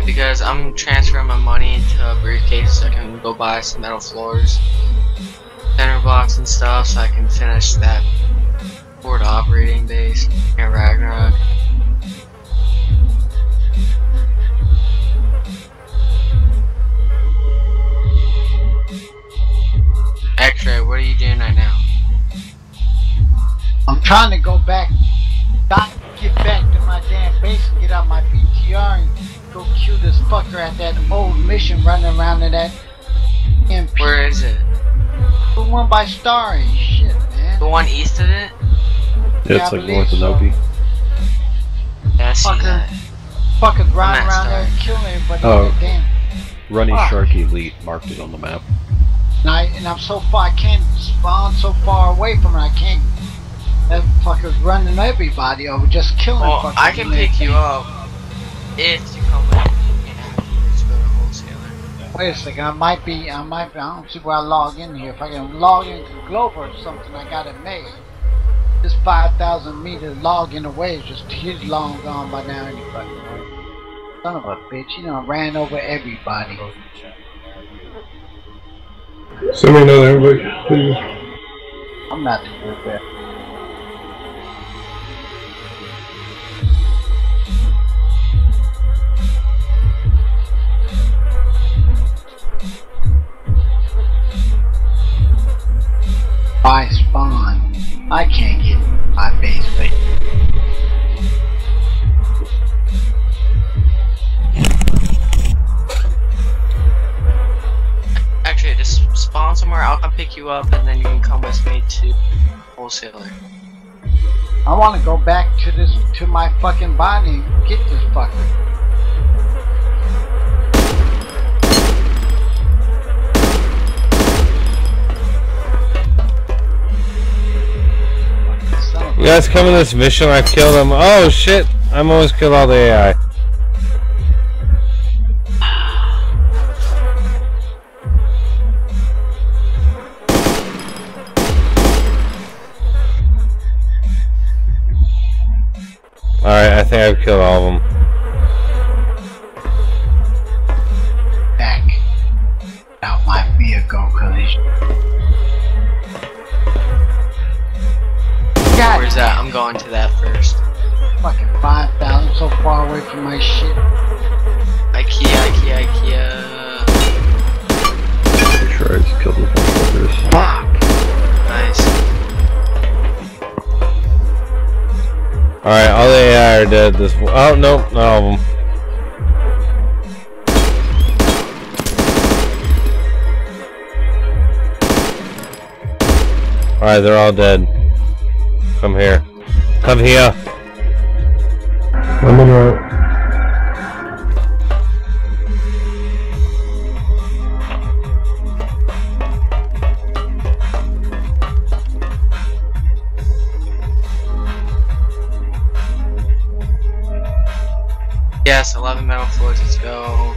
Because I'm transferring my money to a briefcase so I can go buy some metal floors, center blocks and stuff so I can finish that port operating base in Ragnarok. X-ray, what are you doing right now? I'm trying to go back, not get back to my damn base and get out my BTR and go kill this fucker at that old mission running around in that MP. Where is it? The one by Starry. Shit, man. The one east of it? Yeah, Yeah, it's I like north of so. Nobi. Yeah, I see Fucker. that. Fuckers riding around there and Starry. killing everybody. Oh. in that damn. Running Fuck. Shark Elite marked it on the map. And, I, and I'm so far, I can't spawn so far away from it. I can't. That fucker's running everybody I over, just killing oh, Well, fuckers. I can in that pick you up if you come with me. Yeah, just go to wholesaler. Wait a second, I might be, I might be, I don't see where I log in here. If I can log into Glover or something, I got it made. This 5,000 meter logging away is just, he's long gone by now anybody. Son of a bitch, you know, I ran over everybody. Send me another invite, please. I'm not too good there. I spawn. I can't get my base but Actually, just spawn somewhere. I'll come pick you up, and then you can come with me to wholesaler. I want to go back to this, to my fucking body and get this fucker. You guys come in this mission, I killed them. Oh shit! I'm almost killed all the AI. Alright, I think I've killed all of them. back out my vehicle collision. Going to that first. fucking 5,000 so far away from my shit. IKEA, IKEA, IKEA. Pretty sure I just killed the fuckers. Fuck. Nice. Alright, all the AI are dead. This oh nope, not all of them. Alright, they're all dead. Come here. Come here. I'm in route. Yes, 11 metal floors. Let's go.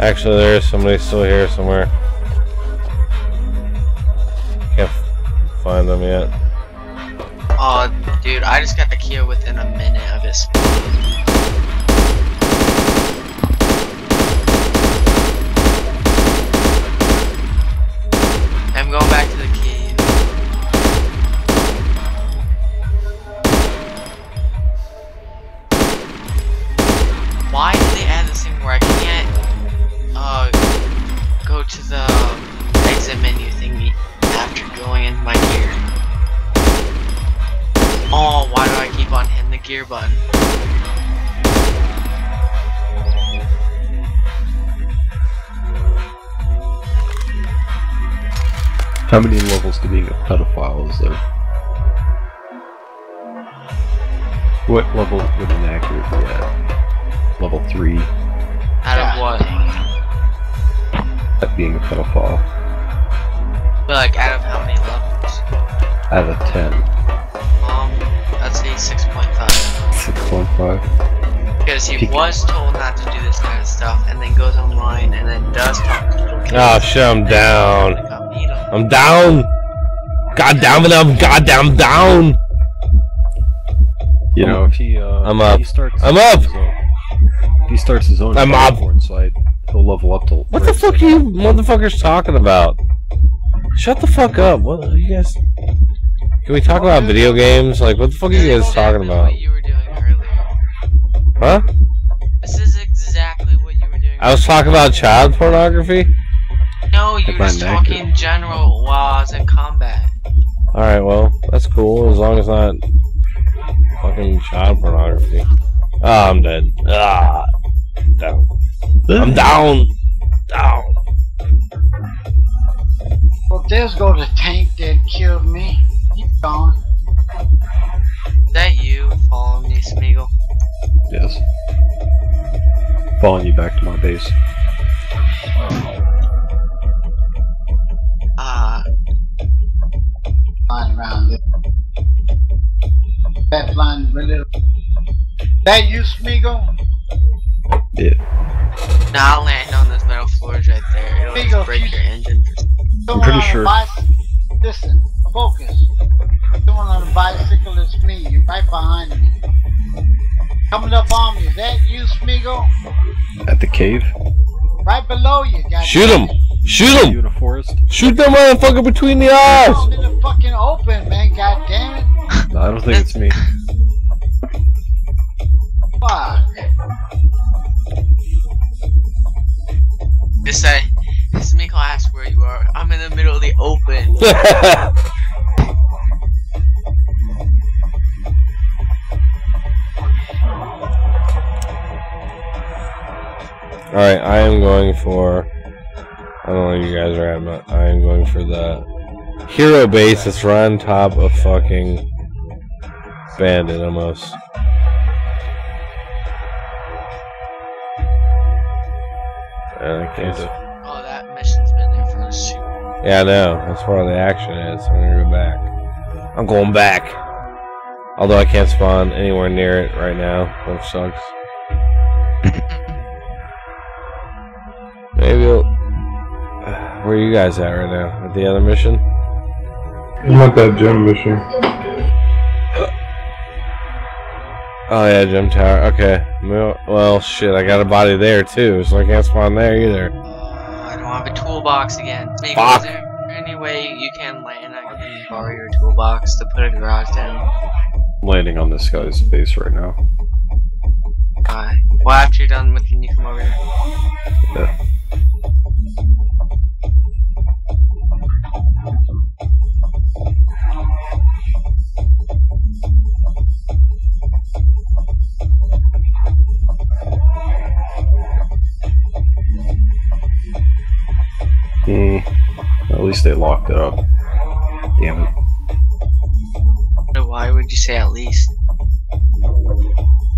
Actually, there is somebody still here somewhere. Can't find them yet. Oh, dude, I just got the IKEA within a minute of it. How many levels to being a pedophile is there? What level would an actor be at? Level 3 Out of what? at being a pedophile. But like out of how many levels? Out of 10. Um, I'd say 6.5. 6.5. Because he Peak. was told not to do this kind of stuff, and then goes online and then does talk to little kids. Oh shit, I'm down. I'm down. God damn it, I'm goddamn down. You know, if he, uh, I'm up. He starts I'm up. own- he starts his own I'm up. porn site, he'll level up to. What the fuck are you motherfuckers talking about? Shut the fuck up. What are you guys? Can we talk about video games? Like, what the fuck are you guys talking about? What you were doing earlier. Huh? This is exactly what you were doing. I was talking about child pornography. No, you were just talking in general while I was in combat. All right, well, that's cool as long as not fucking child pornography. Ah, I'm dead. Ah, down. I'm down. Down. Well, there's go the tank that killed me. He's gone. Is that you following me, Smeagol? Yes. Following you back to my base. Flying around there. That flying really. That you, Smeagol? Yeah. now I'll land on those metal floors right there. It'll Big just ol' break future- your engine. Someone pretty a sure- bicy- Listen, focus. Someone on a bicycle is me. You're right behind me. Coming up on me. Is that you, Smeagol? At the cave? Right below you, guys. Shoot him. Shoot You him. in a forest? Shoot that motherfucker between the eyes. I'm in the fucking open, man. God damn it. No, I don't think it's me. Fuck. Just say, Smeagol asked where you are. I'm in the middle of the open. All right, I am going for. I don't know where you guys are at, but I am going for the hero base that's right on top of fucking bandit almost. And I can't. Oh, that mission's been there for a shoot. Yeah, I know. That's where the action is. I'm gonna go back. I'm going back. Although I can't spawn anywhere near it right now, which sucks. Maybe. It'll... Where are you guys at right now? At the other mission? I'm at that gym mission. Oh yeah, gym tower. Okay. Well, well, shit. I got a body there too, so I can't spawn there either. Uh, I don't have a toolbox again. Smeagol, Fuck. is there any way you can land? I can borrow your toolbox to put a garage down. I'm landing on this guy's base right now. Uh, well, after you're done with, can you come over here? Yeah. Least they locked it up. Damn it. Why would you say at least?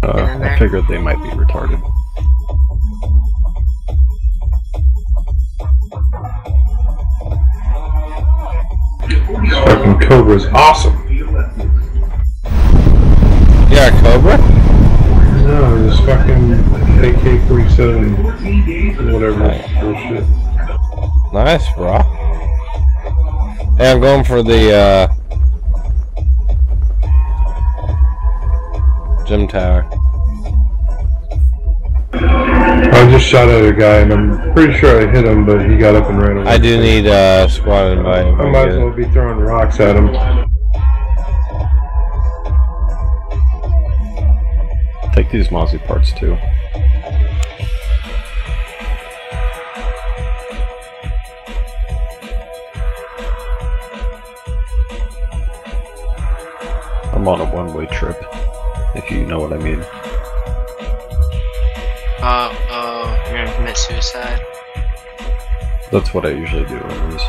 Uh. I figured they might be retarded. Fucking Cobra's awesome. Yeah, Cobra. No, this fucking AK-47, whatever bullshit. Nice, bro. Hey, I'm going for the uh, gym tower. I just shot at a guy and I'm pretty sure I hit him, but he got up and ran away. I do need uh, squad invite. I I might as well be throwing rocks at him. Take these Mozzie parts too. I'm on a one-way trip. If you know what I mean. Uh, oh, you're gonna commit suicide. That's what I usually do anyways.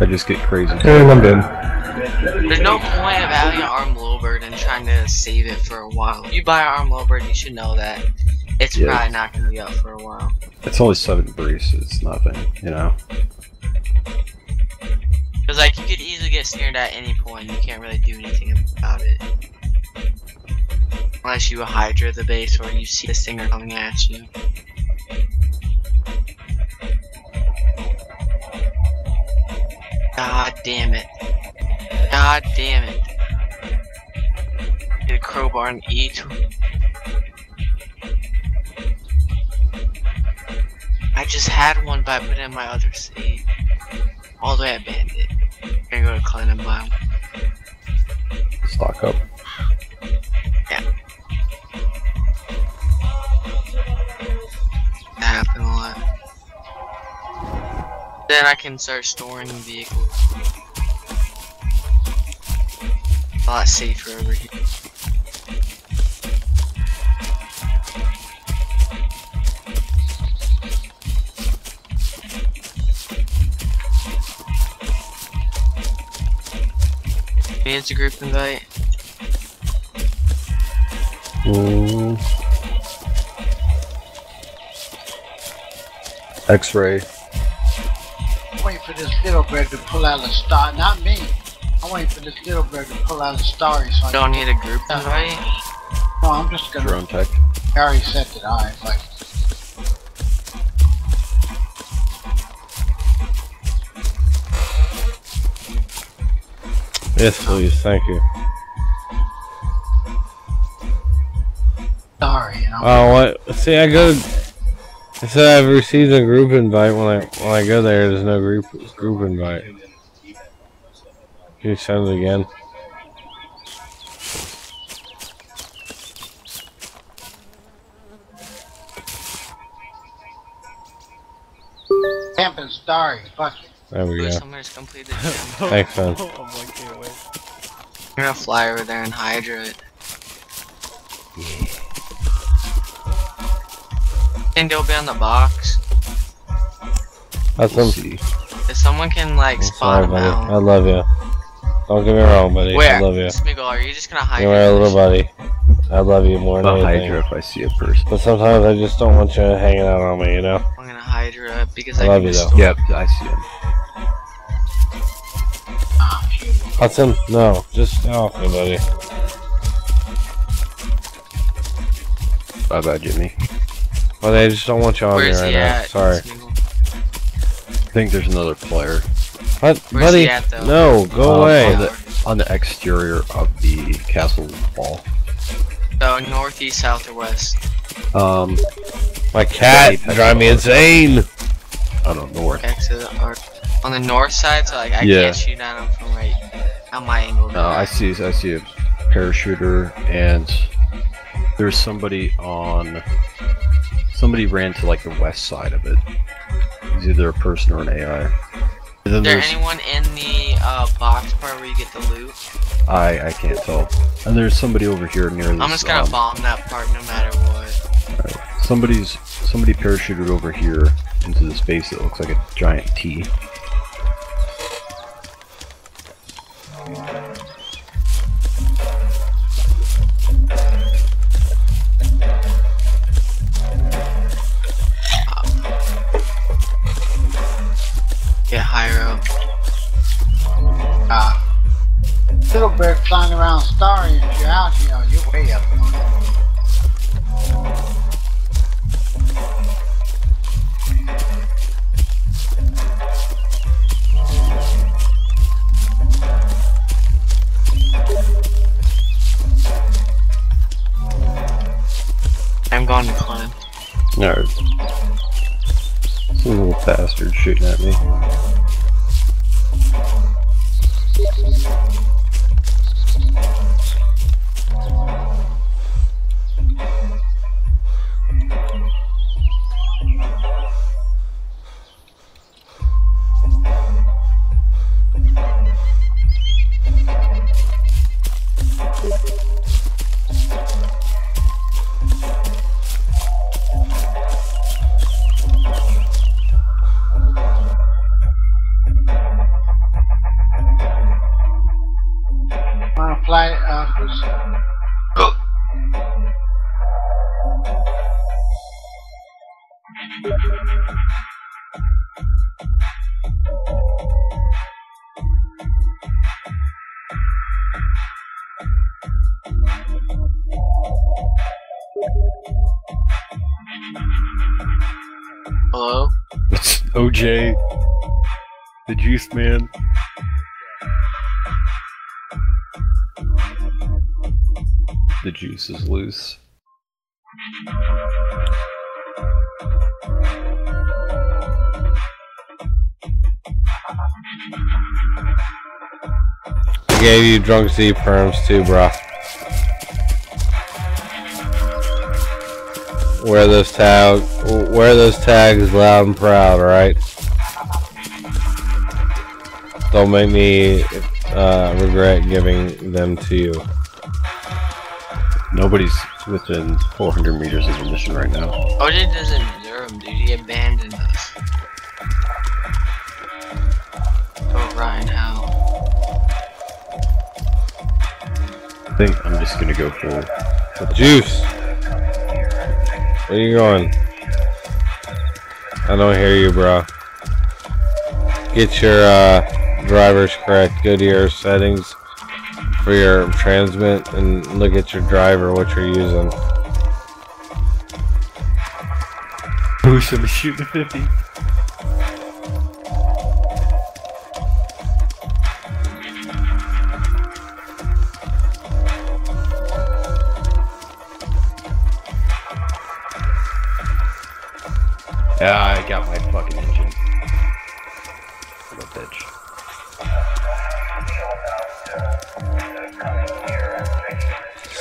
I just get crazy. And I'm in. There's no point of having an arm lowbird and trying to save it for a while. If you buy an arm lowbird, you should know that it's Yeah. probably not gonna be up for a while. It's only seven brace, it's nothing, you know. Cause like you could easily get snared at any point. You can't really do anything about it. Unless you hydra the base or you see a stinger coming at you. God damn it. God damn it. Get a crowbar and eat. I just had one, but I put it in my other save. All the way at Bandit. I'm gonna go to Clan 'em. Stock up. That happen a lot. Then I can start storing vehicles. A lot safer over here. Me it's a group invite. Mm. X-ray. I'm waiting for this little bird to pull out a star. Not me. I'm waiting for this little bird to pull out a star. So I Don't can- need a group invite. No, I'm just gonna. Dronetek. I already said that I but Yes, please. Thank you. sorry. Oh, what? See, I go. I said I've received a group invite. When I when I go there, there's no group group invite. Can you send it again? Camping starry. Fuck it. There we go. Somebody's completed. Thanks, man. My. I'm gonna fly over there and hydra it. Think they'll be on the box. That's We'll some. see. If someone can like I'm spot sorry, them buddy. I love you. Don't get me wrong, buddy. Where? I love you. Smeagol, are you just gonna hide? You're my little buddy. I love you more than I'll anything. Hydra if I see a person. But sometimes I just don't want you hanging out on me, you know? I'm gonna hydra because I I, love can you, though. Yep, I see him. Shoot. Hudson, no. Just stay off me, buddy. Bye bye, Jimmy. But I just don't want you on Where's me right he now. at? Sorry. I think there's another player What? Where's buddy? he at, though? no, go Um, away. On the, on the exterior of the castle wall. So northeast, south, or west? Um, My cat Apex drive me insane. I don't know north. Exit or on the north side. So like I Yeah. can't shoot at him from right on my angle. No, I see. I see a parachuter, and there's somebody on. Somebody ran to like the west side of it. It's either a person or an AI. Is there there's anyone in the uh, box part where you get the loot? I I can't tell. And there's somebody over here near this. I'm just gonna um, bomb that part no matter what. Somebody's somebody parachuted over here into the space that looks like a giant T. flying around starry and you're out here. You're way up on it. I'm going to climb. Alright. Some little bastard shooting at me. Juice Man. The juice is loose. I gave you drunk Z perms too, bro. Wear those tag, wear those tags loud and proud, alright? Don't make me uh, regret giving them to you. Nobody's within 400 meters of the mission right now. OJ doesn't deserve him, dude. He abandoned us. Oh, Ryan, how? I think I'm just gonna go for, for the Juice! Where you going? I don't hear you, bro. Get your uh, drivers correct. Go to your settings for your transmit and look at your driver, what you're using. Who should be shooting 50? Yeah, I got my fucking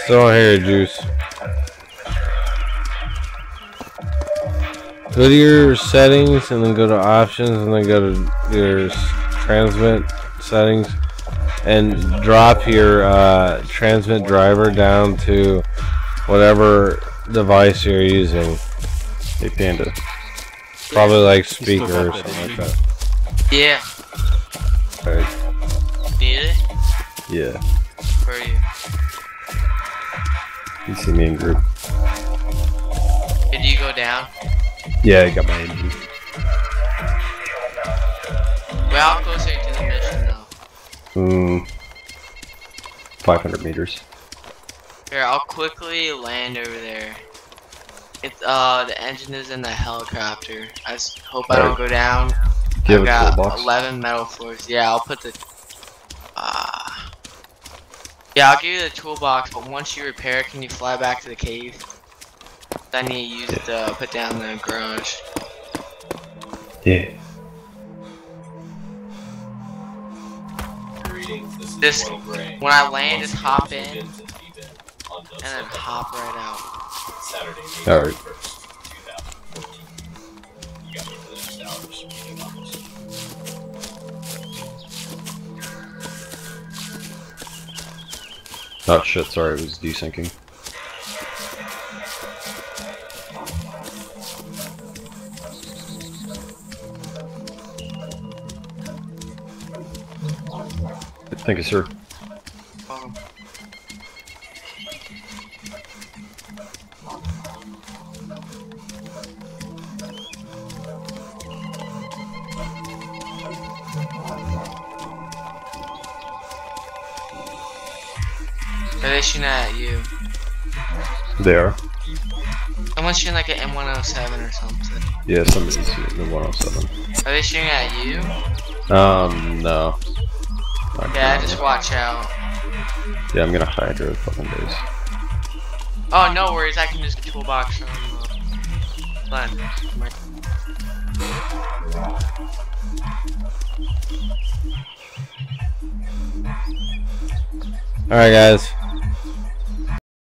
Still don't you, Juice. Go to your settings and then go to options and then go to your transmit settings and drop your uh, transmit driver down to whatever device you're using. Hey, Panda. Probably like still speaker or something like that. Yeah. Alright. Need it? Yeah. Where are you? You see me in group. Did you go down? Yeah, I got my engine. Well, I'll go straight to the mission now. Hmm. 500 meters. Here, I'll quickly land over there. It's uh the engine is in the helicopter. I hope I don't Alright. go down. Do you I've got 11 metal floors. Yeah, I'll put the. Uh, yeah, I'll give you the toolbox, but once you repair it, can you fly back to the cave? I need to use it to put down the garage. Yeah. This, when I land, just hop in, and then hop right out. Alright. Oh shit, sorry, it was desyncing. Thank you, sir. There. Someone's shooting like an M107 or something. Yeah, somebody's shooting the 107. Are they shooting at you? Um, no. Not Yeah, just watch out. Yeah, I'm gonna hydro the fucking base. Oh, no worries. I can just toolbox uh, Glenn. Alright, guys.